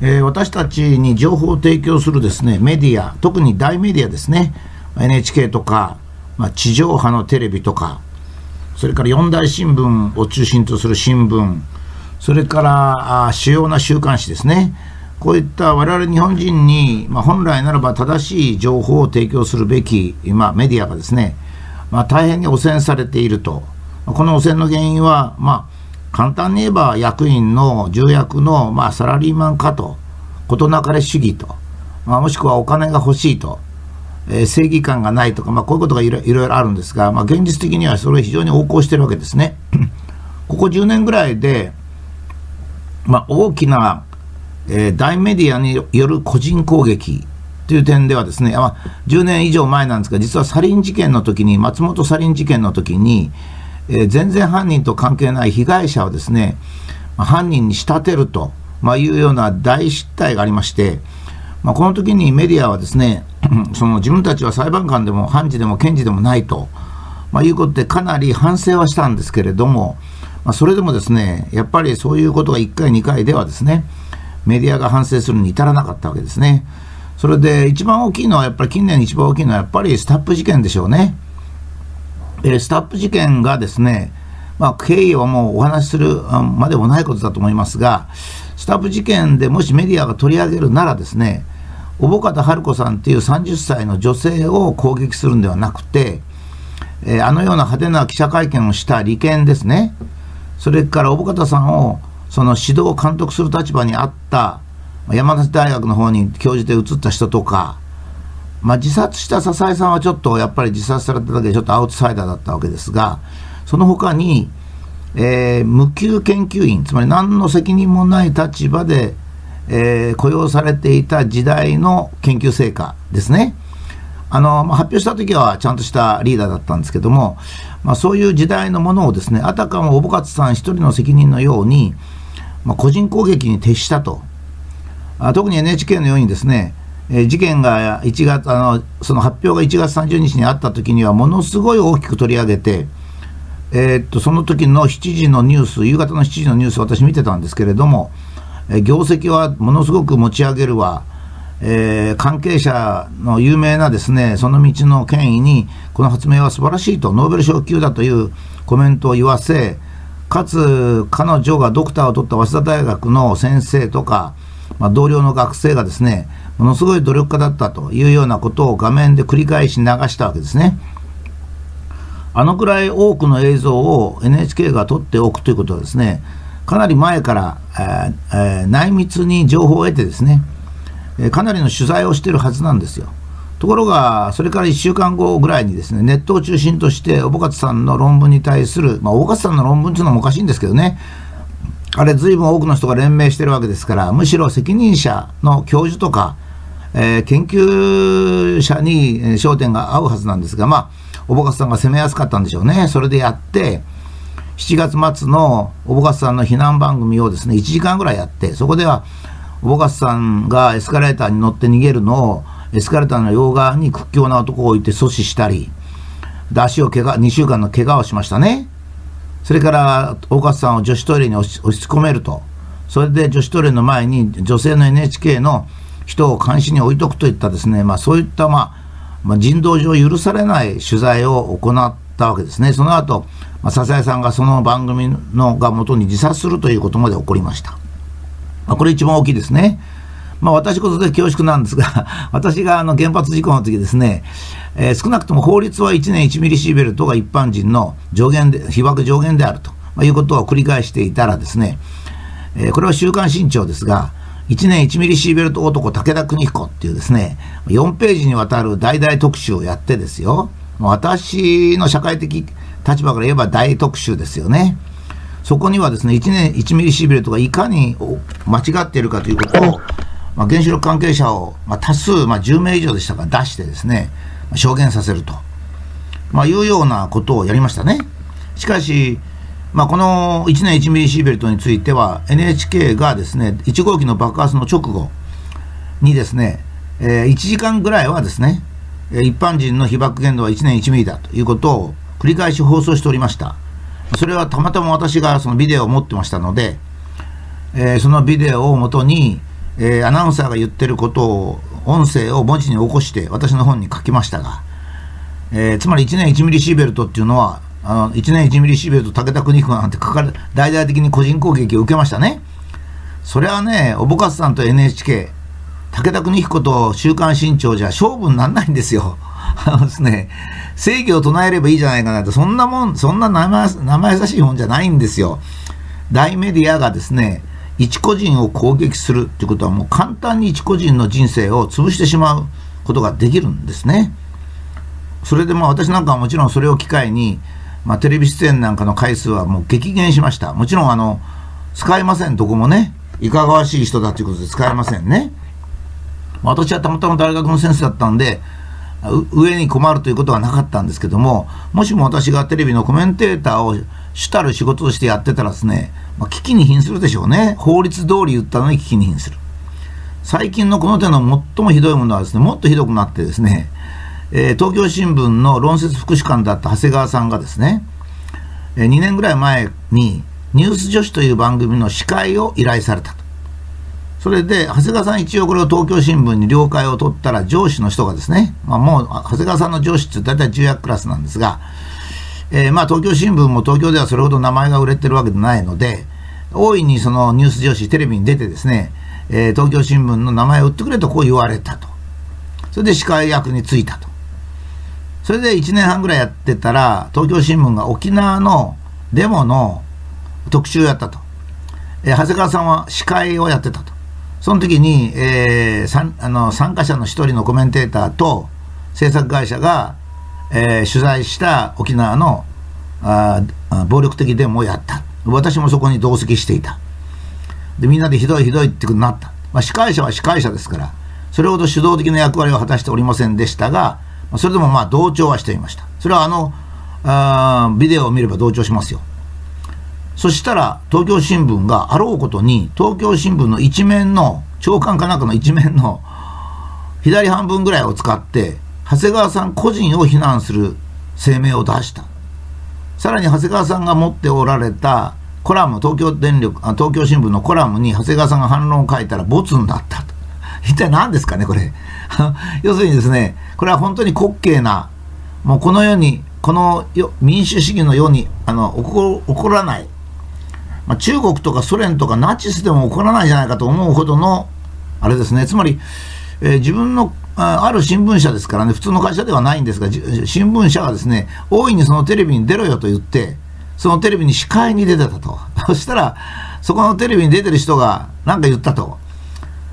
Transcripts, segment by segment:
えー、私たちに情報を提供するですねメディア特に大メディアですね NHK とか、まあ、地上波のテレビとかそれから四大新聞を中心とする新聞それからあ主要な週刊誌ですねこういった我々日本人に、まあ、本来ならば正しい情報を提供するべき、まあ、メディアがですね、まあ、大変に汚染されていると。この汚染の原因は、まあ、簡単に言えば役員の重役の、まあ、サラリーマン化と、事なかれ主義と、まあ、もしくはお金が欲しいと、えー、正義感がないとか、まあ、こういうことがいろいろあるんですが、まあ、現実的にはそれ非常に横行してるわけですね。ここ10年ぐらいで、まあ、大きな、えー、大メディアによる個人攻撃という点ではですね、まあ、10年以上前なんですが、実はサリン事件の時に、松本サリン事件の時に、え、全然犯人と関係ない被害者をですね、犯人に仕立てると、ま、いうような大失態がありまして、まあ、この時にメディアはですね、その自分たちは裁判官でも判事でも検事でもないと、まあ、いうことでかなり反省はしたんですけれども、まあ、それでもですね、やっぱりそういうことが1回、2回ではですね、メディアが反省するに至らなかったわけですね。それで一番大きいのは、やっぱり近年一番大きいのは、やっぱりスタップ事件でしょうね。えスタップ事件がですね、まあ、経緯はもうお話しするまでもないことだと思いますが、スタップ事件でもしメディアが取り上げるならですね、小保方春子さんっていう30歳の女性を攻撃するんではなくて、えー、あのような派手な記者会見をした利権ですね、それから小保方さんをその指導監督する立場にあった山梨大学の方に教授で移った人とか、まあ、自殺した笹井さんはちょっとやっぱり自殺されただけでちょっとアウトサイダーだったわけですが、その他に、えー、無給研究員、つまり何の責任もない立場で、えー、雇用されていた時代の研究成果ですね。あの、まあ、発表した時はちゃんとしたリーダーだったんですけども、まあ、そういう時代のものをですね、あたかも小保勝さん一人の責任のように、まあ、個人攻撃に徹したと。あ特に NHK のようにですね、えー、事件が1月、あの、その発表が1月30日にあった時には、ものすごい大きく取り上げて、えー、っと、その時の7時のニュース、夕方の7時のニュース、私見てたんですけれども、えー、業績はものすごく持ち上げるわ、えー、関係者の有名なですね、その道の権威に、この発明は素晴らしいと、ノーベル賞級だというコメントを言わせ、かつ、彼女がドクターを取った早稲田大学の先生とか、まあ、同僚の学生がですね、ものすごい努力家だったというようなことを画面で繰り返し流したわけですね。あのくらい多くの映像を NHK が撮っておくということはですね、かなり前から、えーえー、内密に情報を得てですね、えかなりの取材をしてるはずなんですよ。ところが、それから1週間後ぐらいにですね、ネットを中心として、小保勝さんの論文に対する、まあ、小保勝さんの論文というのもおかしいんですけどね、あれ、ずいぶん多くの人が連名してるわけですから、むしろ責任者の教授とか、えー、研究者に焦点が合うはずなんですが、まあ、小保勝さんが攻めやすかったんでしょうね。それでやって、7月末の小保勝さんの避難番組をですね、1時間ぐらいやって、そこでは、小保勝さんがエスカレーターに乗って逃げるのを、エスカレーターの両側に屈強な男を置いて阻止したり、足を怪我、2週間の怪我をしましたね。それから、大勝さんを女子トイレに押し込めると。それで女子トイレの前に女性の NHK の人を監視に置いとくといったですね、まあそういった、まあ、まあ、人道上許されない取材を行ったわけですね。その後、まあ、笹井さんがその番組のが元に自殺するということまで起こりました。まあ、これ一番大きいですね。まあ、私事で恐縮なんですが、私があの原発事故の時ですね、えー、少なくとも法律は1年1ミリシーベルトが一般人の上限で、被爆上限であると、まあ、いうことを繰り返していたらですね、えー、これは週刊新潮ですが、1年1ミリシーベルト男武田邦彦っていうですね、4ページにわたる大々特集をやってですよ、私の社会的立場から言えば大特集ですよね。そこにはですね、1年1ミリシーベルトがいかに間違っているかということを、まあ、原子力関係者を、まあ、多数、まあ、10名以上でしたから出してですね、証言させると、まあ、いうようなことをやりましたね。しかし、まあ、この1年1ミリシーベルトについては NHK がですね1号機の爆発の直後にですね、えー、1時間ぐらいはですね一般人の被爆限度は1年1ミリだということを繰り返し放送しておりました。それはたまたま私がそのビデオを持ってましたので、えー、そのビデオをもとにえー、アナウンサーが言ってることを音声を文字に起こして私の本に書きましたが、えー、つまり1年1ミリシーベルトっていうのはあの1年1ミリシーベルト武田邦彦なんて書か大々的に個人攻撃を受けましたね。それはねおぼかすさんと NHK 武田邦彦と週刊新潮じゃ勝負にならないんですよ。あのですね正義を唱えればいいじゃないかなとそんなもんそんな生生優しい本じゃないんですよ。大メディアがですね一個人を攻撃するということはもう簡単に一個人の人生を潰してしまうことができるんですね。それでまあ私なんかはもちろんそれを機会に、まあ、テレビ出演なんかの回数はもう激減しました。もちろんあの使えません、どこもね。いかがわしい人だということで使えませんね。私はたまたま大学の先生だったんで、上に困るということはなかったんですけども、もしも私がテレビのコメンテーターを主たる仕事としてやってたらですね、まあ、危機に瀕するでしょうね。法律通り言ったのに危機に瀕する。最近のこの手の最もひどいものはですね、もっとひどくなってですね、えー、東京新聞の論説副主幹だった長谷川さんがですね、えー、2年ぐらい前にニュース女子という番組の司会を依頼されたと。それで、長谷川さん一応これを東京新聞に了解を取ったら上司の人がですね、まあ、もう長谷川さんの上司って大体重役クラスなんですが、えー、まあ東京新聞も東京ではそれほど名前が売れてるわけでないので、大いにそのニュース上司、テレビに出てですね、えー、東京新聞の名前を売ってくれとこう言われたと。それで司会役に就いたと。それで1年半ぐらいやってたら、東京新聞が沖縄のデモの特集をやったと。えー、長谷川さんは司会をやってたと。その時に、えー、あの参加者の一人のコメンテーターと制作会社がえー、取材した沖縄のあ暴力的デモをやった。私もそこに同席していた。で、みんなでひどいひどいってことになった。まあ、司会者は司会者ですから、それほど主導的な役割を果たしておりませんでしたが、それでもまあ同調はしていました。それはあの、あビデオを見れば同調しますよ。そしたら、東京新聞があろうことに、東京新聞の一面の、長官かなんかの一面の左半分ぐらいを使って、長谷川さん個人を非難する声明を出した。さらに長谷川さんが持っておられたコラム、東京電力、東京新聞のコラムに長谷川さんが反論を書いたらボツになったと。一体何ですかね、これ。要するにですね、これは本当に滑稽な、もうこの世に、この民主主義の世にあの起こ起こらない、まあ、中国とかソ連とかナチスでも起こらないじゃないかと思うほどの、あれですね、つまり、えー、自分のある新聞社ですからね、普通の会社ではないんですが、新聞社がですね、大いにそのテレビに出ろよと言って、そのテレビに司会に出てたと。そしたら、そこのテレビに出てる人が何か言ったと。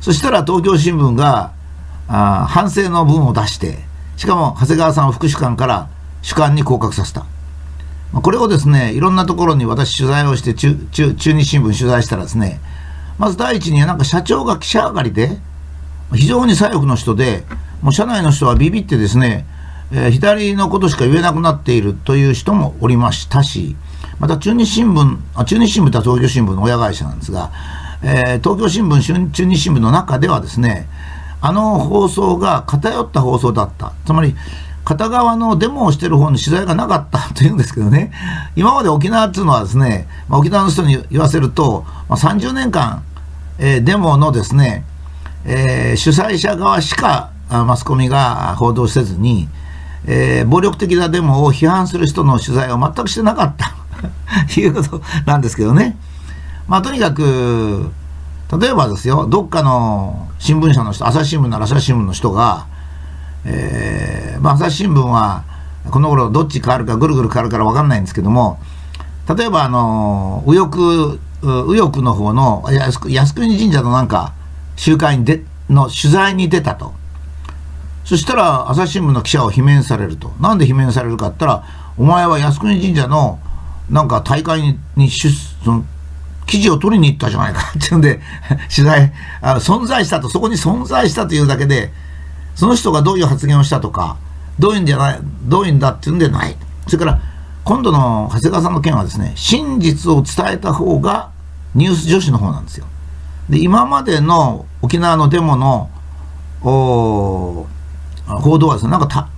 そしたら東京新聞があ反省の文を出して、しかも長谷川さんを副主幹から主幹に降格させた。これをですね、いろんなところに私取材をして中、中、中日新聞取材したらですね、まず第一になんか社長が記者上がりで、非常に左翼の人で、もう社内の人はビビってですね、えー、左のことしか言えなくなっているという人もおりましたし、また中日新聞、あ中日新聞って東京新聞の親会社なんですが、えー、東京新聞、中日新聞の中ではですね、あの放送が偏った放送だった。つまり、片側のデモをしてる方に取材がなかった というんですけどね、今まで沖縄っていうのはですね、まあ、沖縄の人に言わせると、まあ、30年間、えー、デモのですね、えー、主催者側しかマスコミが報道せずに、えー、暴力的なデモを批判する人の取材を全くしてなかったと いうことなんですけどね。まあ、とにかく、例えばですよ、どっかの新聞社の人、朝日新聞なら朝日新聞の人が、えー、まあ、朝日新聞は、この頃どっち変わるかぐるぐる変わるから分かんないんですけども、例えばあの、右翼、右翼の方の靖国神社のなんか、集会にでの取材に出たと。そしたら朝日新聞の記者を罷免されると。なんで罷免されるかって言ったら、お前は靖国神社のなんか大会に出その記事を取りに行ったじゃないかっていうんで、取材あ、存在したと、そこに存在したというだけで、その人がどういう発言をしたとか、どういうんじゃない、どういうんだっていうんでない。それから、今度の長谷川さんの件はですね、真実を伝えた方がニュース女子の方なんですよ。で、今までの沖縄のデモの報道はですね、なんかた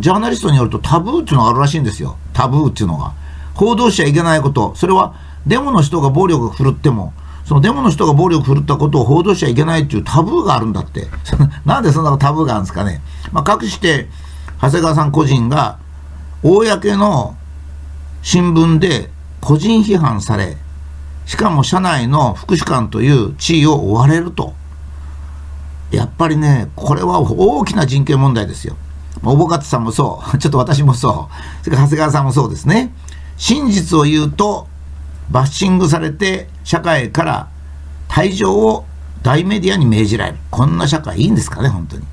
ジャーナリストによるとタブーっていうのがあるらしいんですよ。タブーっていうのが。報道しちゃいけないこと。それはデモの人が暴力を振るっても、そのデモの人が暴力を振るったことを報道しちゃいけないっていうタブーがあるんだって。なんでそんなタブーがあるんですかね。まあ、かくして、長谷川さん個人が、公の新聞で個人批判され、しかも社内の副主幹という地位を追われると。やっぱりね、これは大きな人権問題ですよ。おぼかつさんもそう、ちょっと私もそう、それから長谷川さんもそうですね。真実を言うと、バッシングされて、社会から退場を大メディアに命じられる。こんな社会いいんですかね、本当に。